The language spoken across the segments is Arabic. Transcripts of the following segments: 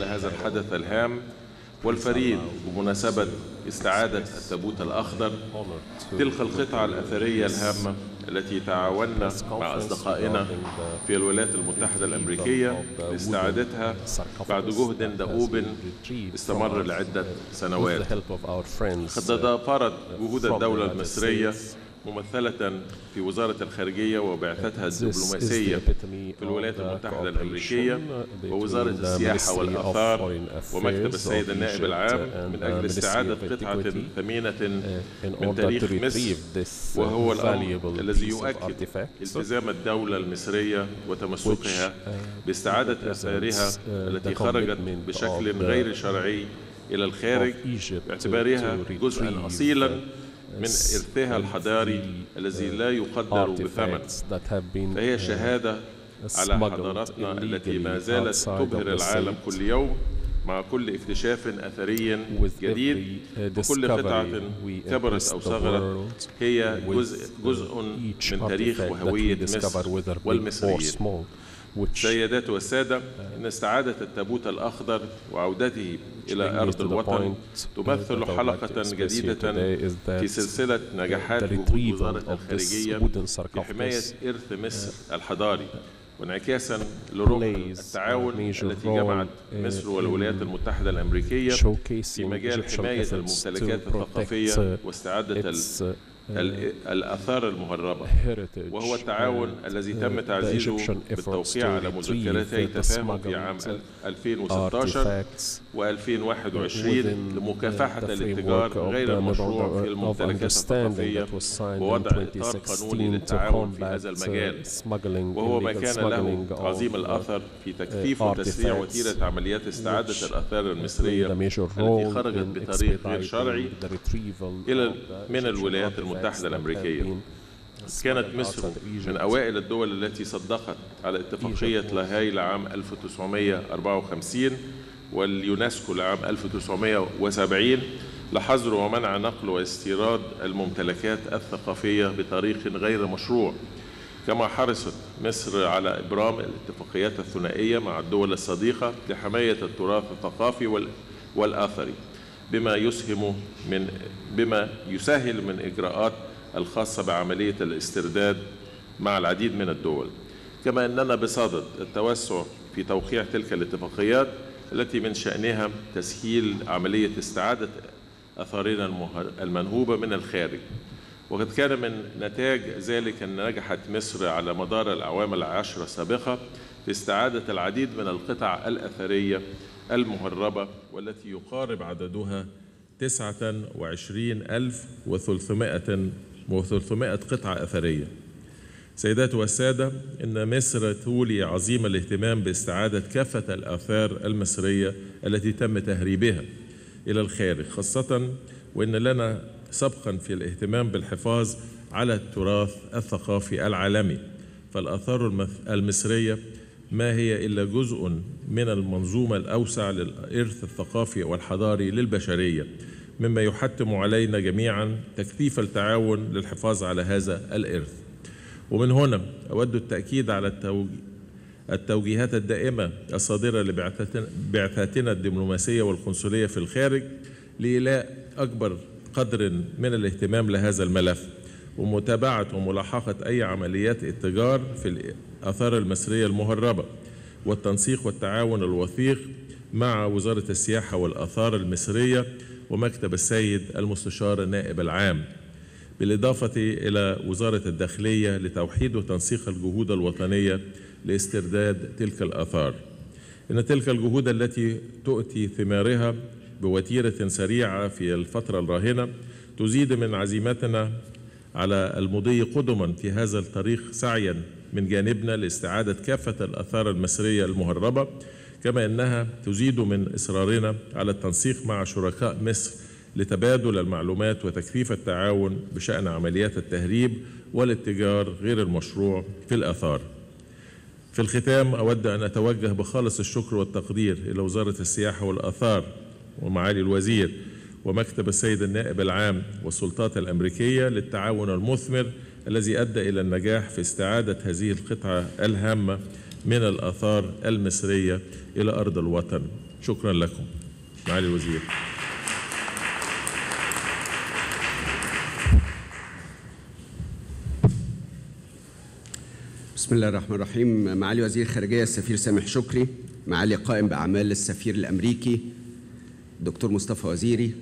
لهذا الحدث الهام والفريد بمناسبة استعادة التابوت الأخضر تلك القطعة الأثرية الهامة التي تعاوننا مع أصدقائنا في الولايات المتحدة الأمريكية لاستعادتها بعد جهد دؤوب استمر لعدة سنوات. قد تضافرت جهود الدولة المصرية ممثلة في وزارة الخارجية وبعثتها الدبلوماسية في الولايات المتحدة الأمريكية ووزارة السياحة والآثار ومكتب السيد النائب العام من أجل استعادة قطعة ثمينة من تاريخ مصر وهو الأمر الذي يؤكد التزام الدولة المصرية وتمسكها باستعادة آثارها التي خرجت بشكل غير شرعي إلى الخارج باعتبارها جزءا أصيلا من إرثها الحضاري الذي لا يقدر بثمن. فهي شهادة على حضارتنا التي ما زالت تبهر العالم كل يوم مع كل اكتشاف أثري جديد. وكل قطعة كبرت أو صغرت هي جزء, جزء من تاريخ وهوية مصر والمصريين. سيدات والسادة إن استعادة التابوت الأخضر وعودته إلى أرض الوطن تمثل حلقة جديدة في سلسلة نجاحات وزارة الخارجية في حماية إرث مصر الحضاري وانعكاسا لروح التعاون التي جمعت مصر والولايات المتحدة الأمريكية في مجال حماية الممتلكات الثقافية واستعادة الآثار المهربة. وهو التعاون الذي تم تعزيزه بالتوقيع على مذكرتي تفاهم في عام 2016 و2021 لمكافحة الاتجار غير المشروع في الممتلكات الثقافية ووضع إطار قانوني للتعاون في هذا المجال. وهو ما كان له عظيم الأثر في تكثيف وتسريع وتيرة عمليات استعادة الآثار المصرية التي خرجت بطريق غير شرعي إلى من الولايات المتحدة المتحدة الأمريكية. كانت مصر من أوائل الدول التي صدقت على اتفاقية لاهاي لعام 1954 واليونسكو لعام 1970 لحظر ومنع نقل واستيراد الممتلكات الثقافية بطريق غير مشروع. كما حرصت مصر على إبرام الاتفاقيات الثنائية مع الدول الصديقة لحماية التراث الثقافي والآثري. بما يسهم من بما يسهل من إجراءات الخاصة بعملية الاسترداد مع العديد من الدول. كما أننا بصدد التوسع في توقيع تلك الاتفاقيات التي من شأنها تسهيل عملية استعادة أثارنا المنهوبة من الخارج. وقد كان من نتاج ذلك أن نجحت مصر على مدار الأعوام العشرة السابقة في استعادة العديد من القطع الأثرية المهربة والتي يقارب عددها تسعة وعشرين ألف وثلثمائة وثلثمائة قطعة أثرية. سيدات والسادة إن مصر تولي عظيم الاهتمام باستعادة كافة الآثار المصرية التي تم تهريبها إلى الخارج خاصة وإن لنا سبقا في الاهتمام بالحفاظ على التراث الثقافي العالمي. فالآثار المصرية ما هي إلا جزء من المنظومة الأوسع للإرث الثقافي والحضاري للبشرية مما يحتم علينا جميعا تكثيف التعاون للحفاظ على هذا الإرث. ومن هنا أود التأكيد على التوجيهات الدائمة الصادرة لبعثاتنا الدبلوماسية والقنصلية في الخارج لإيلاء أكبر قدر من الاهتمام لهذا الملف ومتابعة وملاحقة أي عمليات اتجار في الآثار المصرية المهربة والتنسيق والتعاون الوثيق مع وزارة السياحة والآثار المصرية ومكتب السيد المستشار النائب العام. بالإضافة إلى وزارة الداخلية لتوحيد وتنسيق الجهود الوطنية لاسترداد تلك الآثار. إن تلك الجهود التي تؤتي ثمارها بوتيرة سريعة في الفترة الراهنة تزيد من عزيمتنا على المضي قدما في هذا الطريق سعيا من جانبنا لاستعادة كافة الآثار المصرية المهربة كما أنها تزيد من إصرارنا على التنسيق مع شركاء مصر لتبادل المعلومات وتكثيف التعاون بشأن عمليات التهريب والاتجار غير المشروع في الآثار. في الختام أود أن أتوجه بخالص الشكر والتقدير إلى وزارة السياحة والآثار ومعالي الوزير ومكتب السيد النائب العام والسلطات الأمريكية للتعاون المثمر الذي أدى إلى النجاح في استعادة هذه القطعة الهامة من الآثار المصرية إلى أرض الوطن. شكرا لكم. معالي الوزير. بسم الله الرحمن الرحيم. معالي وزير الخارجية السفير سامح شكري. معالي قائم بأعمال السفير الأمريكي دكتور مصطفى وزيري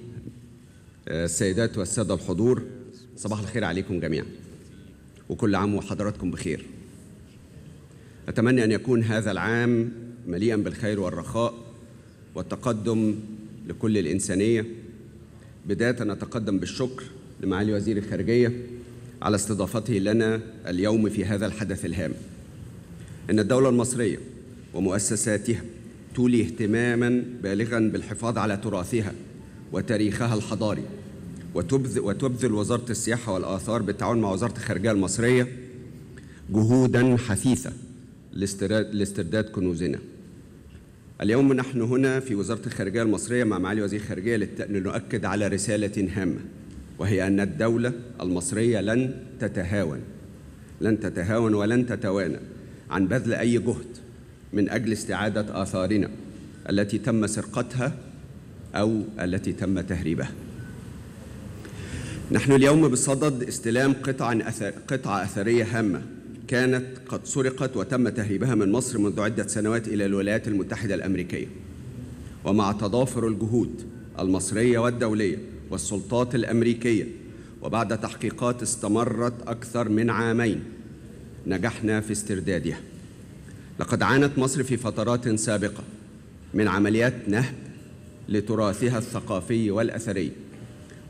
السيدات والسادة الحضور صباح الخير عليكم جميعا وكل عام وحضراتكم بخير. أتمنى أن يكون هذا العام مليئا بالخير والرخاء والتقدم لكل الإنسانية. بداية نتقدم بالشكر لمعالي وزير الخارجية على استضافته لنا اليوم في هذا الحدث الهام. إن الدولة المصرية ومؤسساتها تولي اهتماما بالغا بالحفاظ على تراثها وتاريخها الحضاري. وتبذل, وتبذل وزارة السياحة والآثار بالتعاون مع وزارة الخارجية المصرية جهودا حثيثة لاسترداد كنوزنا. اليوم نحن هنا في وزارة الخارجية المصرية مع معالي وزير الخارجية لنؤكد على رسالة هامة وهي أن الدولة المصرية لن تتهاون. لن تتهاون ولن تتوانى عن بذل أي جهد من أجل استعادة آثارنا التي تم سرقتها أو التي تم تهريبها. نحن اليوم بصدد استلام قطع أثر قطعة أثرية هامة كانت قد سرقت وتم تهريبها من مصر منذ عدة سنوات إلى الولايات المتحدة الأمريكية. ومع تضافر الجهود المصرية والدولية والسلطات الأمريكية وبعد تحقيقات استمرت أكثر من عامين نجحنا في استردادها. لقد عانت مصر في فترات سابقة من عمليات نهب لتراثها الثقافي والأثري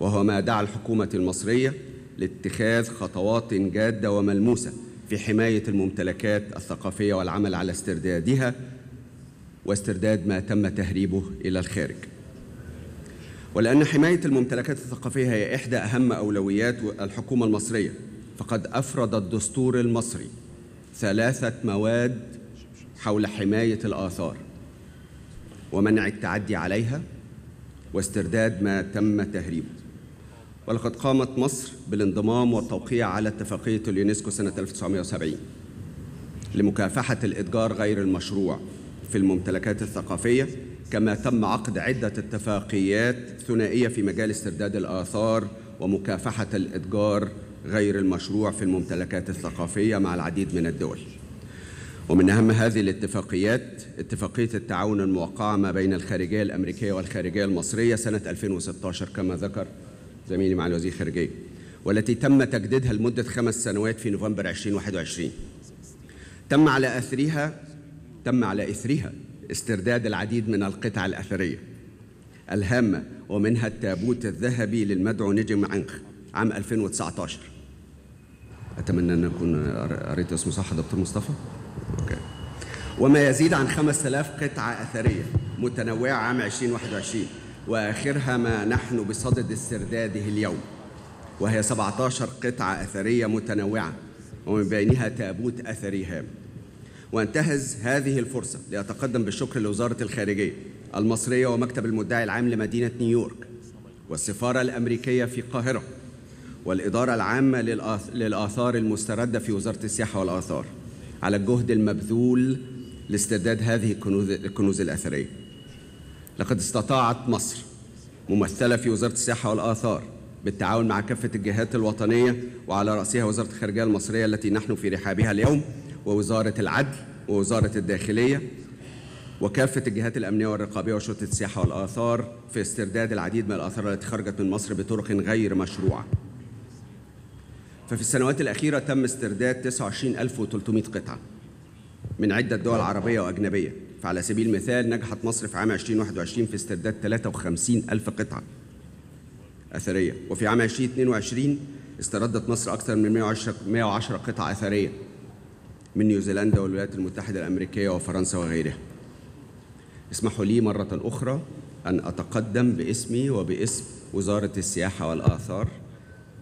وهو ما دعا الحكومة المصرية لاتخاذ خطوات جادة وملموسة في حماية الممتلكات الثقافية والعمل على استردادها واسترداد ما تم تهريبه إلى الخارج. ولأن حماية الممتلكات الثقافية هي إحدى أهم أولويات الحكومة المصرية فقد أفرد الدستور المصري ثلاثة مواد حول حماية الآثار ومنع التعدي عليها واسترداد ما تم تهريبه. ولقد قامت مصر بالانضمام والتوقيع على اتفاقية اليونسكو سنة 1970 لمكافحة الإتجار غير المشروع في الممتلكات الثقافية كما تم عقد عدة اتفاقيات ثنائية في مجال استرداد الآثار ومكافحة الإتجار غير المشروع في الممتلكات الثقافية مع العديد من الدول. ومن أهم هذه الاتفاقيات اتفاقية التعاون الموقعة ما بين الخارجية الأمريكية والخارجية المصرية سنة 2016 كما ذكر زميلي مع الوزير الخارجية والتي تم تجديدها لمدة خمس سنوات في نوفمبر 2021 تم على أثرها تم على إثرها استرداد العديد من القطع الأثرية الهامة ومنها التابوت الذهبي للمدعو نجم عنخ عام 2019 أتمنى أن أكون قريت اسمه صح دكتور مصطفى؟ وما يزيد عن 5000 قطعة أثرية متنوعة عام 2021 وآخرها ما نحن بصدد استرداده اليوم. وهي 17 قطعة أثرية متنوعة ومن بينها تابوت أثري هام. وانتهز هذه الفرصة لأتقدم بالشكر لوزارة الخارجية المصرية ومكتب المدعي العام لمدينة نيويورك والسفارة الأمريكية في القاهرة والإدارة العامة للآثار المستردة في وزارة السياحة والآثار. على الجهد المبذول لاسترداد هذه الكنوز, الكنوز الأثرية. لقد استطاعت مصر ممثلة في وزارة السياحة والآثار بالتعاون مع كافة الجهات الوطنية وعلى رأسها وزارة الخارجية المصرية التي نحن في رحابها اليوم ووزارة العدل ووزارة الداخلية وكافة الجهات الأمنية والرقابية وشرطة السياحة والآثار في استرداد العديد من الآثار التي خرجت من مصر بطرق غير مشروعة. ففي السنوات الأخيرة تم استرداد 29300 قطعة من عدة دول عربية وأجنبية. فعلى سبيل المثال نجحت مصر في عام 2021 في استرداد 53 ألف قطعة أثرية. وفي عام 2022 استردت مصر أكثر من 110 110 قطعة أثرية من نيوزيلندا والولايات المتحدة الأمريكية وفرنسا وغيرها. اسمحوا لي مرة أخرى أن أتقدم باسمي وباسم وزارة السياحة والآثار.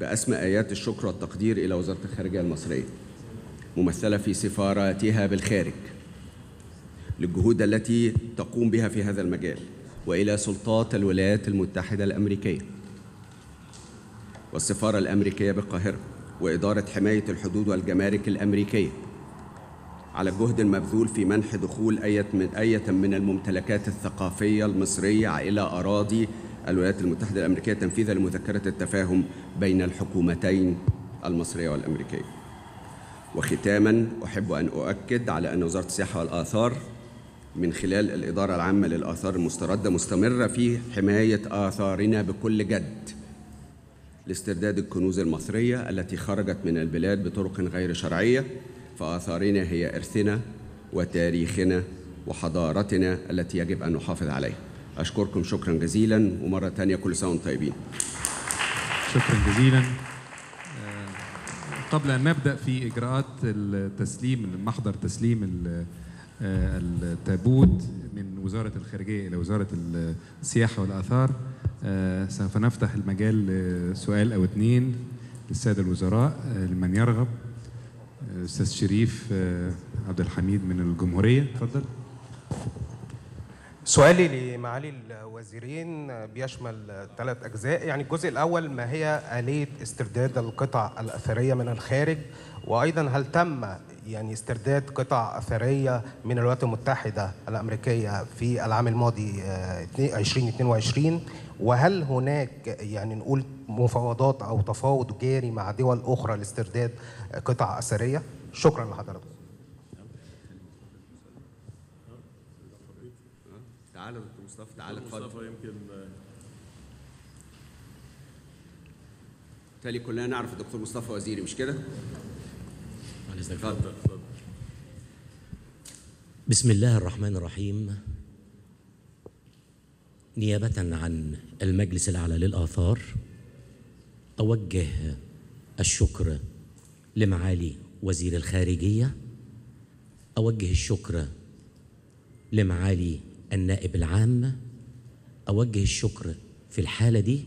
بأسمى آيات الشكر والتقدير إلى وزارة الخارجية المصرية. ممثلة في سفاراتها بالخارج. للجهود التي تقوم بها في هذا المجال وإلى سلطات الولايات المتحدة الأمريكية. والسفارة الأمريكية بالقاهرة وإدارة حماية الحدود والجمارك الأمريكية. على الجهد المبذول في منح دخول أية من أية من الممتلكات الثقافية المصرية إلى أراضي الولايات المتحدة الأمريكية تنفيذا لمذكرة التفاهم بين الحكومتين المصرية والأمريكية. وختاما أحب أن أؤكد على أن وزارة السياحة والآثار من خلال الإدارة العامة للآثار المستردة مستمرة في حماية آثارنا بكل جد لاسترداد الكنوز المصرية التي خرجت من البلاد بطرق غير شرعية فآثارنا هي إرثنا وتاريخنا وحضارتنا التي يجب أن نحافظ عليها أشكركم شكرا جزيلا ومرة تانية كل سنة وأنتم طيبين. شكرا جزيلا. آه، قبل أن نبدأ في إجراءات التسليم محضر تسليم آه، التابوت من وزارة الخارجية إلى وزارة السياحة والآثار. آه، سوف نفتح المجال لسؤال أو اثنين للسادة الوزراء لمن يرغب. أستاذ شريف عبد الحميد من الجمهورية. تفضل. سؤالي لمعالي الوزيرين بيشمل ثلاث أجزاء. يعني الجزء الأول ما هي آلية استرداد القطع الأثرية من الخارج؟ وأيضا هل تم يعني استرداد قطع أثرية من الولايات المتحدة الأمريكية في العام الماضي آه، 2022 وهل هناك يعني نقول مفاوضات أو تفاوض جاري مع دول أخرى لاسترداد قطع أثرية؟ شكرا لحضرتك تعالى دكتور مصطفى تعالى اتفضل. يمكن بالتالي كلنا نعرف الدكتور مصطفى وزيري مش كده؟ اتفضل. بسم الله الرحمن الرحيم. نيابة عن المجلس الأعلى للآثار أوجه الشكر لمعالي وزير الخارجية أوجه الشكر لمعالي النائب العام أوجه الشكر في الحالة دي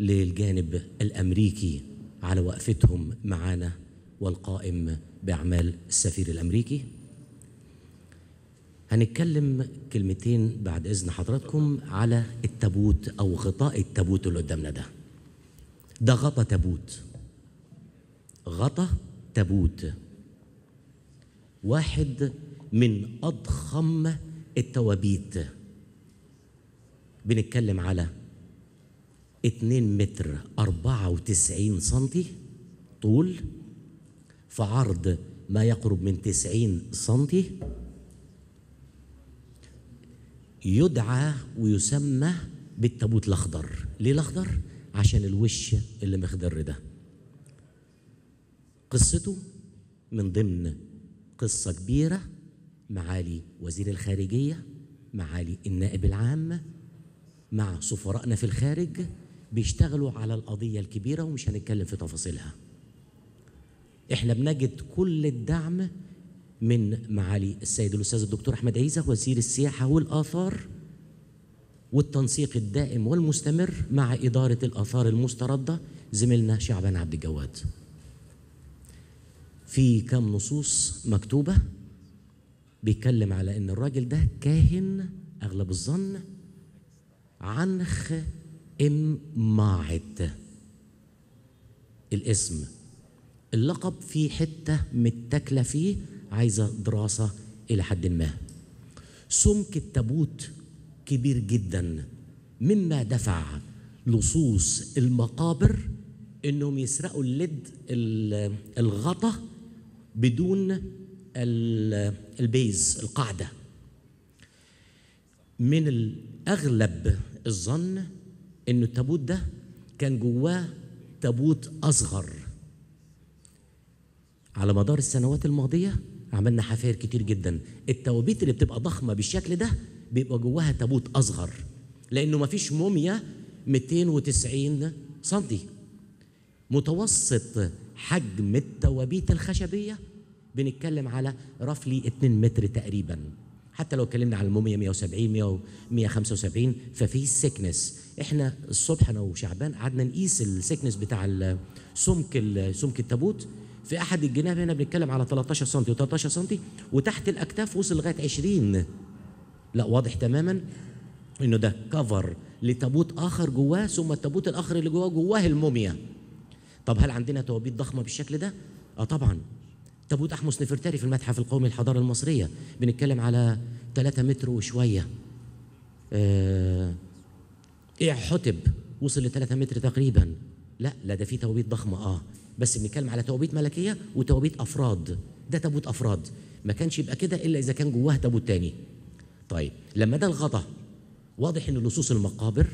للجانب الأمريكي على وقفتهم معنا والقائم بأعمال السفير الأمريكي. هنتكلم كلمتين بعد إذن حضراتكم على التابوت أو غطاء التابوت اللي قدامنا ده. ده غطا تابوت. غطا تابوت. واحد من أضخم التوابيت. بنتكلم على 2 متر 94 سنتي طول في عرض ما يقرب من 90 سنتي. يدعى ويسمى بالتابوت الأخضر. ليه الأخضر؟ عشان الوش اللي مخضر ده. قصته من ضمن قصة كبيرة معالي وزير الخارجية معالي النائب العام مع سفرائنا في الخارج بيشتغلوا على القضية الكبيرة ومش هنتكلم في تفاصيلها إحنا بنجد كل الدعم من معالي السيد الأستاذ الدكتور أحمد عيسى وزير السياحة والآثار والتنسيق الدائم والمستمر مع إدارة الآثار المستردة زميلنا شعبان عبد الجواد. في كم نصوص مكتوبة بيتكلم على إن الراجل ده كاهن أغلب الظن عنخ إم ماعد. الاسم اللقب في حتة متاكلة فيه عايزة دراسة إلى حد ما. سمك التابوت كبير جدا مما دفع لصوص المقابر إنهم يسرقوا اللد ال- الغطا بدون البيز القاعدة. من الأغلب الظن ان التابوت ده كان جواه تابوت أصغر. على مدار السنوات الماضية عملنا حفاير كتير جدا. التوابيت اللي بتبقى ضخمة بالشكل ده بيبقى جواها تابوت أصغر لأنه مفيش موميا 290 سنتي. متوسط حجم التوابيت الخشبية بنتكلم على roughly 2 متر تقريبا. حتى لو اتكلمنا على الموميا 170 100 175 ففي thickness إحنا الصبح أنا وشعبان قعدنا نقيس ال thickness بتاع سمك سمك التابوت. في أحد الجناب هنا بنتكلم على 13 سم و13 سم وتحت الأكتاف وصل لغاية 20 لا واضح تماما إنه ده كفر لتابوت آخر جواه ثم التابوت الآخر اللي جواه جواه الموميا. طب هل عندنا توابيت ضخمة بالشكل ده؟ آه طبعا. تابوت أحمس نفرتاري في المتحف القومي للحضارة المصرية. بنتكلم على 3 متر وشوية. آه إيه حتب؟ وصل ل 3 متر تقريبا. لا لا ده في توابيت ضخمة آه. بس بنتكلم على توابيت ملكية وتوابيت أفراد. ده تابوت أفراد. ما كانش يبقى كده إلا إذا كان جواه تابوت تاني. طيب لما ده الغطا واضح إن لصوص المقابر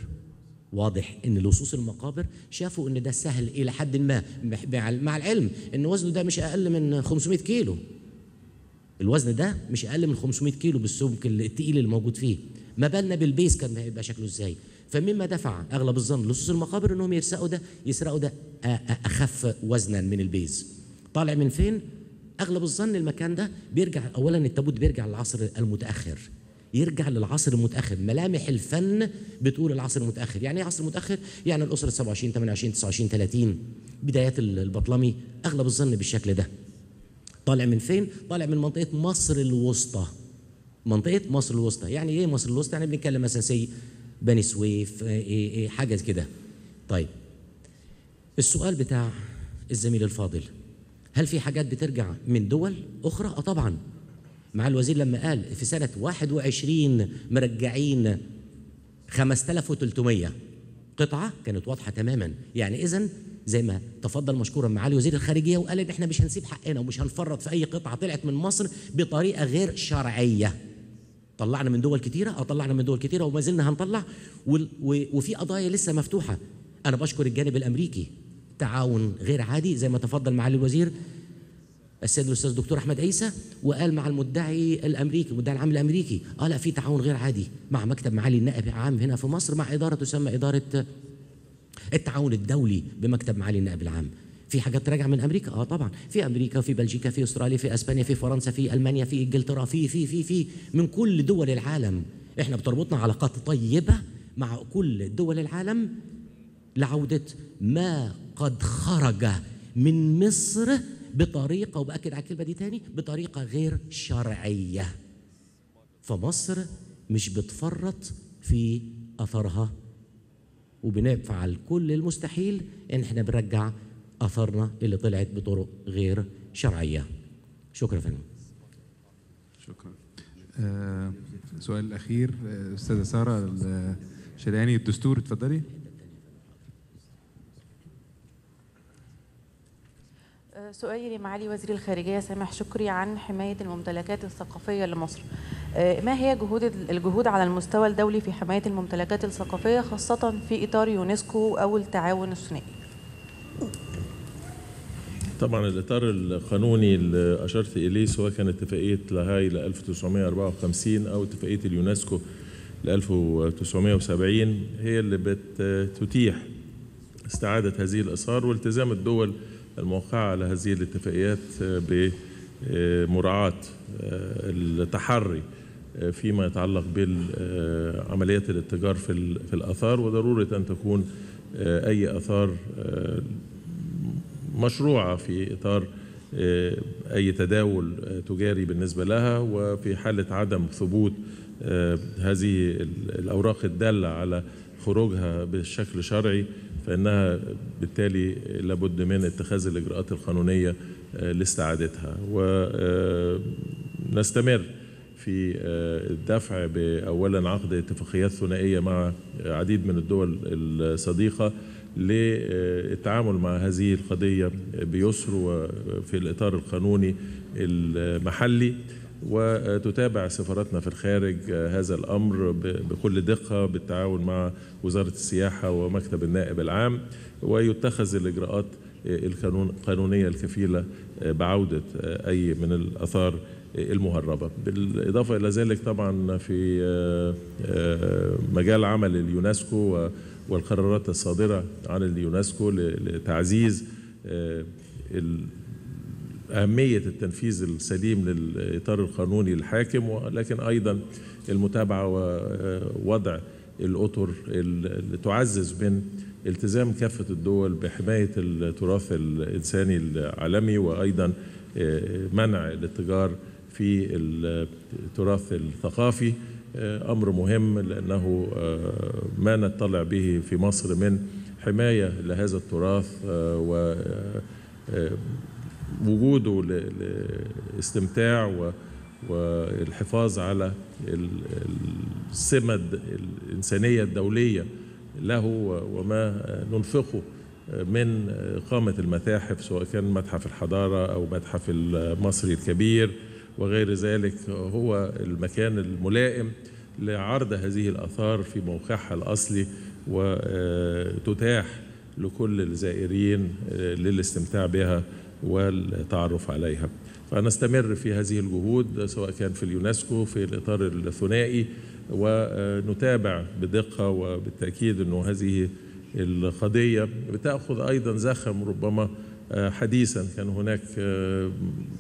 واضح إن لصوص المقابر شافوا إن ده سهل إلى حد ما مع- العلم إن وزنه ده مش أقل من 500 كيلو. الوزن ده مش أقل من 500 كيلو بالسمك التقيل اللي موجود فيه. ما بالنا بال base كان هيبقى شكله إزاي؟ فمما دفع أغلب الظن لصوص المقابر إنهم يسرقوا ده يسرقوا ده أخف وزنا من ال base طالع من فين؟ أغلب الظن المكان ده بيرجع اولا التابوت بيرجع للعصر المتأخر. يرجع للعصر المتأخر. ملامح الفن بتقول العصر المتأخر. يعني إيه عصر متأخر؟ يعني الأسرة 27 28 29 30 بدايات البطلمي أغلب الظن بالشكل ده. طالع من فين؟ طالع من منطقة مصر الوسطى. منطقة مصر الوسطى. يعني إيه مصر الوسطى؟ يعني بنتكلم مثلا زي بني سويف إيه إيه حاجة كده. طيب. السؤال بتاع الزميل الفاضل. هل في حاجات بترجع من دول أخرى؟ آه طبعا. مع الوزير لما قال في سنة 21 مرجعين 5300 قطعة كانت واضحة تماما. يعني إذا زي ما تفضل مشكورا معالي وزير الخارجية وقال إن إحنا مش هنسيب حقنا ومش هنفرط في أي قطعة طلعت من مصر بطريقة غير شرعية. طلعنا من دول كتيرة أو طلعنا من دول كتيرة وما زلنا هنطلع. وفي قضايا لسه مفتوحة. أنا بشكر الجانب الأمريكي. تعاون غير عادي زي ما تفضل معالي الوزير. السيد الأستاذ دكتور أحمد عيسى وقال مع المدعي الأمريكي المدعي العام الأمريكي آه لا في تعاون غير عادي مع مكتب معالي النائب العام هنا في مصر مع إدارة تسمى إدارة التعاون الدولي بمكتب معالي النائب العام. في حاجات راجعة من أمريكا؟ آه طبعا. في أمريكا في بلجيكا في أستراليا في أسبانيا في فرنسا في ألمانيا في إنجلترا في في في في من كل دول العالم. إحنا بتربطنا علاقات طيبة مع كل دول العالم لعودة ما قد خرج من مصر بطريقة وبأكد على الكلمة دي تاني بطريقة غير شرعية. فمصر مش بتفرط في أثرها وبنفعل كل المستحيل إن إحنا بنرجع أثرنا اللي طلعت بطرق غير شرعية. شكرا فندم. شكرا. آه سؤال الأخير آه، أستاذة سارة الشداني الدستور اتفضلي. سؤالي لمعالي وزير الخارجية سامح شكري عن حماية الممتلكات الثقافية لمصر. آه، ما هي جهود الجهود على المستوى الدولي في حماية الممتلكات الثقافية خاصة في إطار يونسكو أو التعاون الثنائي؟ طبعا الإطار القانوني اللي أشرت إليه سواء كان اتفاقية لاهاي ل 1954 أو اتفاقية اليونسكو ل 1970 هي اللي بتتيح استعادة هذه الآثار والتزام الدول الموقعة على هذه الاتفاقيات بمراعاة التحري فيما يتعلق بعمليات الاتجار في في الآثار. وضرورة أن تكون أي آثار مشروعة في إطار آه، أي تداول آه، تجاري بالنسبة لها. وفي حالة عدم ثبوت آه، هذه ال- الأوراق الدالة على خروجها بشكل شرعي فإنها بالتالي لابد من اتخاذ الإجراءات القانونية آه، لاستعادتها. ونستمر في آه، الدفع بأولا عقد اتفاقيات ثنائية مع عديد من الدول الصديقة للتعامل مع هذه القضية بيسر وفي الإطار القانوني المحلي. وتتابع سفارتنا في الخارج هذا الأمر بكل دقة بالتعاون مع وزارة السياحة ومكتب النائب العام ويتخذ الإجراءات القانون- القانونية الكفيلة بعودة أي من الآثار المهربة. بالإضافة إلى ذلك طبعا في مجال عمل اليونسكو والقرارات الصادرة عن اليونسكو لتعزيز آه، أهمية التنفيذ السليم للإطار القانوني الحاكم ولكن أيضا المتابعة ووضع الأطر اللي تعزز من التزام كافة الدول بحماية التراث الإنساني العالمي وأيضا آه، منع الاتجار في التراث الثقافي. آه، أمر مهم لأنه آه، ما نطلع به في مصر من حماية لهذا التراث و وجوده للاستمتاع و والحفاظ على السمة الإنسانية الدولية له وما ننفقه من إقامة المتاحف سواء كان متحف الحضارة أو متحف المصري الكبير وغير ذلك هو المكان الملائم لعرض هذه الآثار في موقعها الأصلي وتتاح لكل الزائرين للاستمتاع بها والتعرف عليها. فنستمر في هذه الجهود سواء كان في اليونسكو في الإطار الثنائي ونتابع بدقة وبالتأكيد أنه هذه القضية بتأخذ أيضا زخم ربما حديثا. كان هناك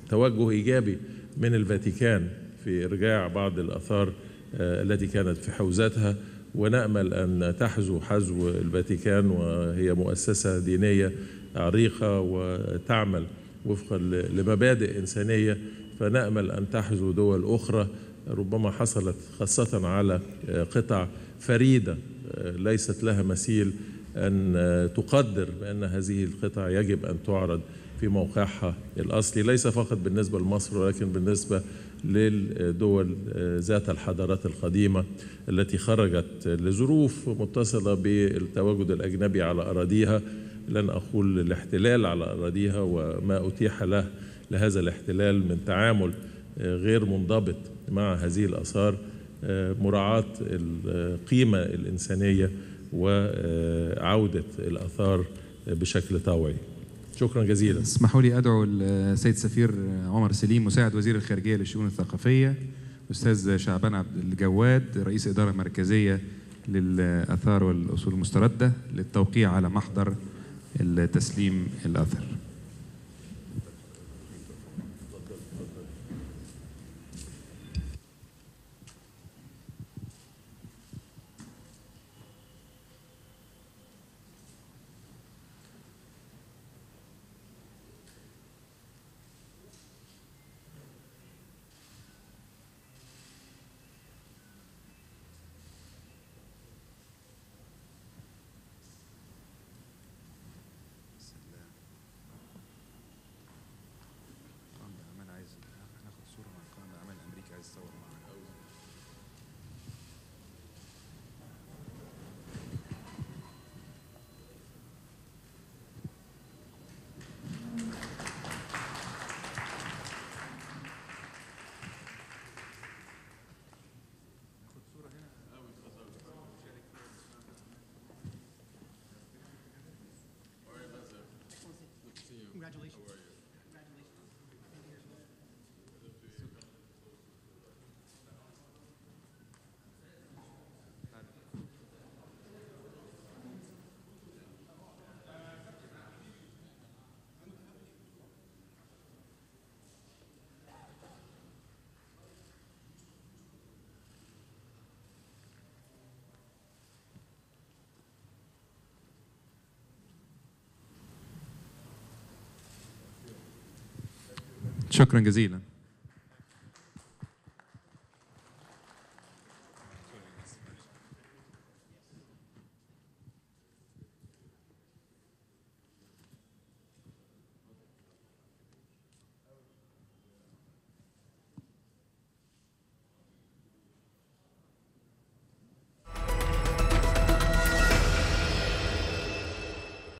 توجه إيجابي من الفاتيكان في إرجاع بعض الآثار التي كانت في حوزتها. ونأمل أن تحذو حذو الفاتيكان وهي مؤسسة دينية عريقة وتعمل وفقا لمبادئ إنسانية فنأمل أن تحزو دول أخرى. ربما حصلت خاصة على قطع فريدة ليست لها مثيل أن تقدر بأن هذه القطع يجب أن تعرض في موقعها الأصلي. ليس فقط بالنسبة لمصر ولكن بالنسبة للدول ذات الحضارات القديمة التي خرجت لظروف متصلة بالتواجد الأجنبي على أراضيها. لن أقول الاحتلال على أراضيها وما أتيح له لهذا الاحتلال من تعامل غير منضبط مع هذه الآثار مراعاة القيمة الإنسانية وعودة الآثار بشكل طوعي شكرا جزيلا. اسمحوا لي أدعو السيد سفير عمر سليم مساعد وزير الخارجية للشؤون الثقافية أستاذ شعبان عبد الجواد رئيس إدارة مركزية للآثار والأصول المستردة للتوقيع على محضر التسليم الأثر شكرا جزيلا.